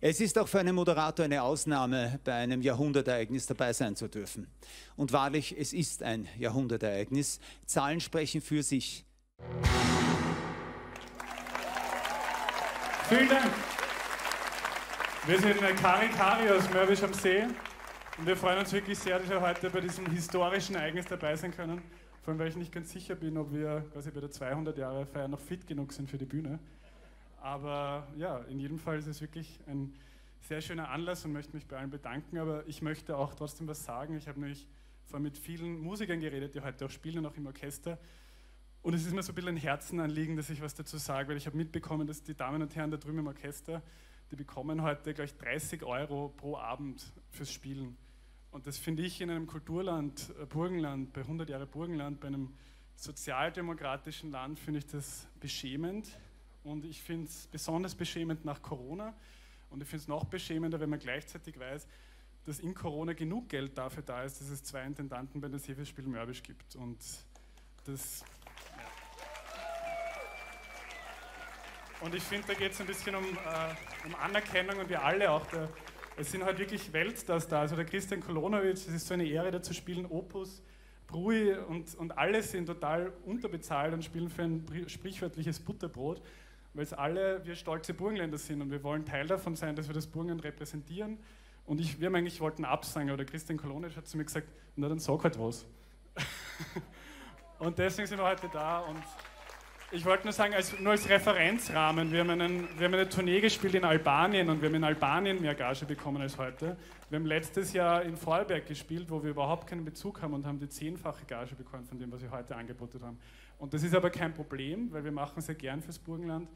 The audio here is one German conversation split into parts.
Es ist auch für einen Moderator eine Ausnahme, bei einem Jahrhundertereignis dabei sein zu dürfen. Und wahrlich, es ist ein Jahrhundertereignis. Zahlen sprechen für sich. Vielen Dank. Wir sind Kari Kari aus Mörbisch am See und wir freuen uns wirklich sehr, dass wir heute bei diesem historischen Ereignis dabei sein können. Vor allem, weil ich nicht ganz sicher bin, ob wir quasi bei der 200-Jahre-Feier noch fit genug sind für die Bühne. Aber ja, in jedem Fall ist es wirklich ein sehr schöner Anlass und möchte mich bei allen bedanken. Aber ich möchte auch trotzdem was sagen. Ich habe nämlich vor mit vielen Musikern geredet, die heute auch spielen und auch im Orchester. Und es ist mir so ein bisschen ein Herzenanliegen, dass ich was dazu sage, weil ich habe mitbekommen, dass die Damen und Herren da drüben im Orchester, die bekommen heute gleich 30 Euro pro Abend fürs Spielen. Und das finde ich in einem Kulturland, äh, Burgenland, bei 100 Jahre Burgenland, bei einem sozialdemokratischen Land, finde ich das beschämend. Und ich finde es besonders beschämend nach Corona. Und ich finde es noch beschämender, wenn man gleichzeitig weiß, dass in Corona genug Geld dafür da ist, dass es zwei Intendanten bei der Seefeldspiel Mörbisch gibt. Und das. Ja. Und ich finde, da geht es ein bisschen um, äh, um, Anerkennung und wir alle auch. Der, es sind halt wirklich Weltstars da. Also der Christian Kolonowitsch, es ist so eine Ehre, da zu spielen. Opus, Brui und, und alle sind total unterbezahlt und spielen für ein sprichwörtliches Butterbrot weil es alle wir stolze Burgenländer sind und wir wollen Teil davon sein, dass wir das Burgenland repräsentieren. Und ich, wir haben eigentlich wollten absagen, aber Christian Kolonisch hat zu mir gesagt, na dann sag halt was. und deswegen sind wir heute da und ich wollte nur sagen, als, nur als Referenzrahmen, wir haben, einen, wir haben eine Tournee gespielt in Albanien und wir haben in Albanien mehr Gage bekommen als heute. Wir haben letztes Jahr in Vorarlberg gespielt, wo wir überhaupt keinen Bezug haben und haben die zehnfache Gage bekommen von dem, was wir heute angeboten haben. Und das ist aber kein Problem, weil wir machen sehr gern fürs Burgenland.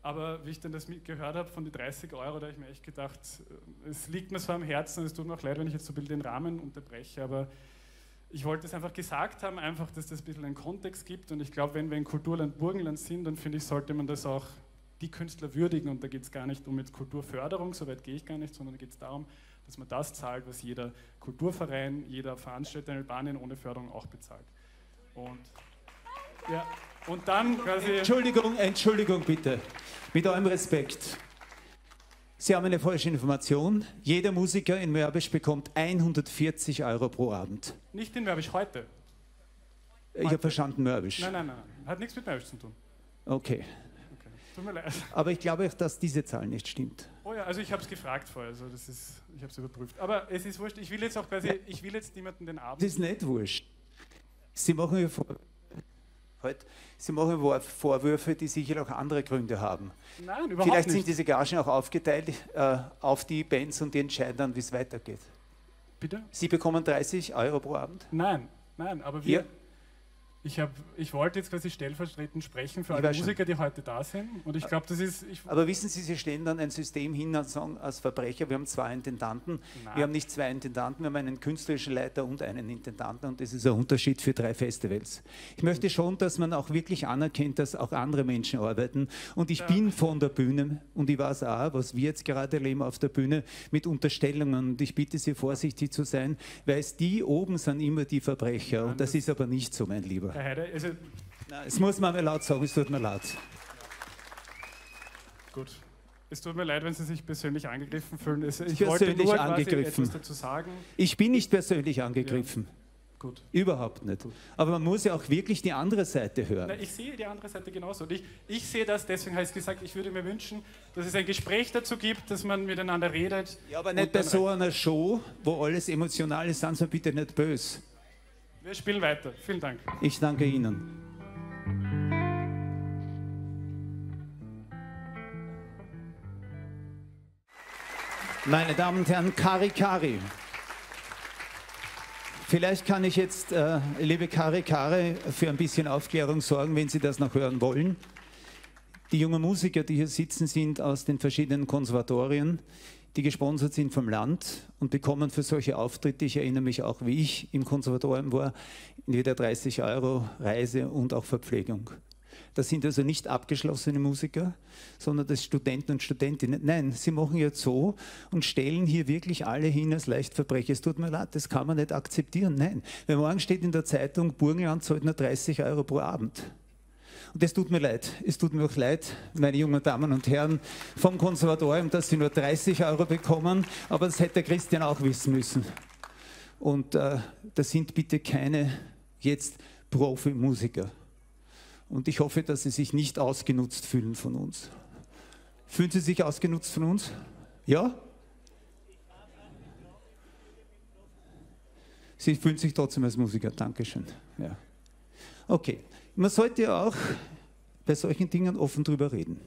Aber wie ich dann das gehört habe von den 30 Euro, da habe ich mir echt gedacht, äh, es liegt mir so am Herzen, es tut mir auch leid, wenn ich jetzt so ein bisschen den Rahmen unterbreche, aber ich wollte es einfach gesagt haben, einfach, dass das ein bisschen einen Kontext gibt. Und ich glaube, wenn wir in Kulturland Burgenland sind, dann finde ich, sollte man das auch die Künstler würdigen. Und da geht es gar nicht um jetzt Kulturförderung, so weit gehe ich gar nicht, sondern da geht es darum, dass man das zahlt, was jeder Kulturverein, jeder Veranstalter in Albanien ohne Förderung auch bezahlt. Und, ja, und dann quasi. Entschuldigung, Entschuldigung bitte. Mit eurem Respekt. Sie haben eine falsche Information. Jeder Musiker in Mörbisch bekommt 140 Euro pro Abend. Nicht in Mörbisch, heute. Ich habe verstanden Mörbisch. Nein, nein, nein. Hat nichts mit Mörbisch zu tun. Okay. okay. Tut mir leid. Aber ich glaube, dass diese Zahl nicht stimmt. Oh ja, also ich habe es gefragt vorher, also das ist, ich habe es überprüft. Aber es ist wurscht, ich will jetzt auch quasi, ich will jetzt niemanden den Abend... Das ist nicht wurscht. Sie machen ja vor halt, Sie machen Vorwürfe, die sicher auch andere Gründe haben. Nein, überhaupt Vielleicht nicht. sind diese Gagen auch aufgeteilt äh, auf die Bands und die entscheiden dann, wie es weitergeht. Bitte? Sie bekommen 30 Euro pro Abend? Nein, nein, aber wir, ich, hab, ich wollte jetzt quasi stellvertretend sprechen für alle Musiker, die heute da sind. Und ich glaube, das ist. Aber wissen Sie, Sie stellen dann ein System hin als Verbrecher. Wir haben zwei Intendanten. Nein. Wir haben nicht zwei Intendanten, wir haben einen künstlerischen Leiter und einen Intendanten. Und das ist ein Unterschied für drei Festivals. Ich möchte schon, dass man auch wirklich anerkennt, dass auch andere Menschen arbeiten. Und ich ja. bin von der Bühne und ich weiß auch, was wir jetzt gerade erleben auf der Bühne mit Unterstellungen. Und ich bitte Sie, vorsichtig zu sein, weil es die oben sind immer die Verbrecher. Und das ist aber nicht so, mein Lieber. Herr Heider, also Nein, es muss man mal laut sagen, es tut mir leid. Gut. Es tut mir leid, wenn Sie sich persönlich angegriffen fühlen. ich persönlich wollte nur angegriffen. etwas dazu sagen. Ich bin nicht persönlich angegriffen. Ja. Gut. Überhaupt nicht. Gut. Aber man muss ja auch wirklich die andere Seite hören. Na, ich sehe die andere Seite genauso. Und ich, ich sehe das, deswegen habe ich gesagt, ich würde mir wünschen, dass es ein Gespräch dazu gibt, dass man miteinander redet. Ja, aber nicht bei so einer Show, wo alles emotional ist, seien Sie bitte nicht böse. Wir spielen weiter. Vielen Dank. Ich danke Ihnen. Meine Damen und Herren, Kari Kari. Vielleicht kann ich jetzt, äh, liebe Kari Kari, für ein bisschen Aufklärung sorgen, wenn Sie das noch hören wollen. Die jungen Musiker, die hier sitzen, sind aus den verschiedenen Konservatorien die gesponsert sind vom Land und bekommen für solche Auftritte, ich erinnere mich auch, wie ich im Konservatorium war, entweder 30 Euro Reise und auch Verpflegung. Das sind also nicht abgeschlossene Musiker, sondern das Studenten und Studentinnen. Nein, sie machen jetzt so und stellen hier wirklich alle hin als Leichtverbrecher. Es tut mir leid, das kann man nicht akzeptieren. Nein, weil morgen steht in der Zeitung, Burgenland zahlt nur 30 Euro pro Abend. Und es tut mir leid, es tut mir auch leid, meine jungen Damen und Herren vom Konservatorium, dass Sie nur 30 Euro bekommen, aber das hätte Christian auch wissen müssen. Und äh, das sind bitte keine jetzt Profimusiker. Und ich hoffe, dass Sie sich nicht ausgenutzt fühlen von uns. Fühlen Sie sich ausgenutzt von uns? Ja? Sie fühlen sich trotzdem als Musiker. Dankeschön. Ja. Okay. Man sollte ja auch bei solchen Dingen offen drüber reden.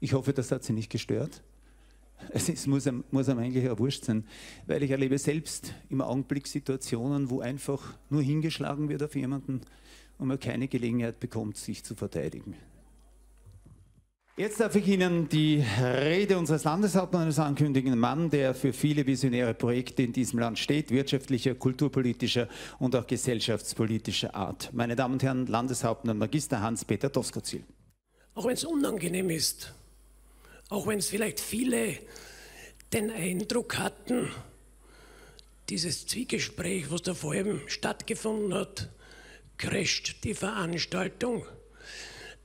Ich hoffe, das hat Sie nicht gestört. Es muss, einem, muss einem eigentlich auch wurscht sein, weil ich erlebe selbst im Augenblick Situationen, wo einfach nur hingeschlagen wird auf jemanden und man keine Gelegenheit bekommt, sich zu verteidigen. Jetzt darf ich Ihnen die Rede unseres Landeshauptmanns ankündigen, Mann, der für viele visionäre Projekte in diesem Land steht, wirtschaftlicher, kulturpolitischer und auch gesellschaftspolitischer Art. Meine Damen und Herren, Landeshauptmann Magister Hans-Peter Doskozil. Auch wenn es unangenehm ist, auch wenn es vielleicht viele den Eindruck hatten, dieses Zwiegespräch, was da vor allem stattgefunden hat, crasht die Veranstaltung.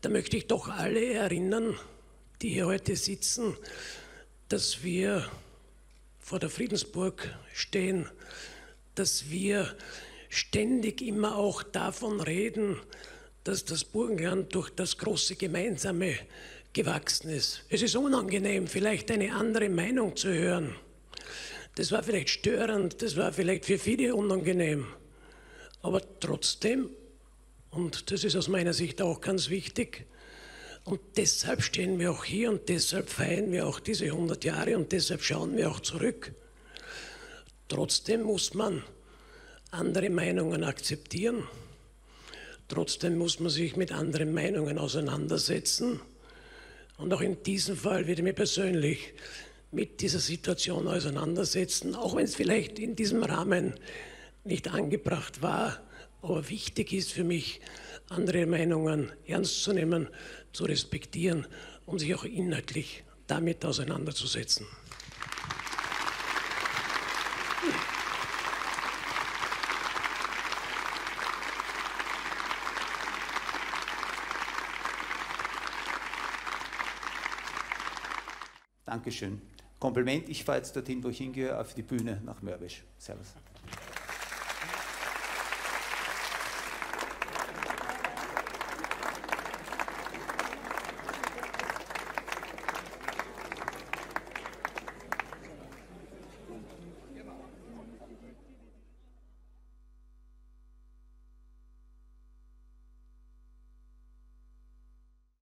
Da möchte ich doch alle erinnern, die hier heute sitzen, dass wir vor der Friedensburg stehen, dass wir ständig immer auch davon reden, dass das Burgenland durch das große Gemeinsame gewachsen ist. Es ist unangenehm, vielleicht eine andere Meinung zu hören. Das war vielleicht störend, das war vielleicht für viele unangenehm. Aber trotzdem, und das ist aus meiner Sicht auch ganz wichtig, und deshalb stehen wir auch hier und deshalb feiern wir auch diese 100 Jahre und deshalb schauen wir auch zurück. Trotzdem muss man andere Meinungen akzeptieren. Trotzdem muss man sich mit anderen Meinungen auseinandersetzen. Und auch in diesem Fall werde ich mich persönlich mit dieser Situation auseinandersetzen, auch wenn es vielleicht in diesem Rahmen nicht angebracht war, aber wichtig ist für mich, andere Meinungen ernst zu nehmen, zu respektieren und sich auch inhaltlich damit auseinanderzusetzen. Dankeschön. Kompliment, ich fahre jetzt dorthin, wo ich hingehöre, auf die Bühne nach Mörbisch. Servus.